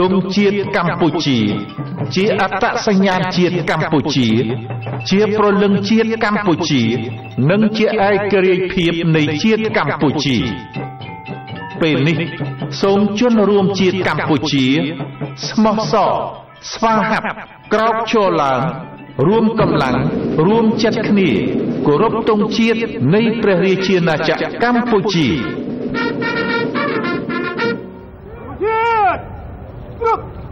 ទង់ជាតិកម្ពុជា ជាអត្តសញ្ញាណជាតិកម្ពុជា ជាប្រលឹងជាតិកម្ពុជា និងជាឯករាជ្យភាពនៃជាតិកម្ពុជា ពេលនេះសូមជនរួមជាតិកម្ពុជា ស្មោះសរស្វាហាប់ក្រោកឈរឡើងរួមកម្លាំងរួមចិត្តគ្នាគោរពទង់ជាតិនៃព្រះរាជាណាចក្រកម្ពុជា Look,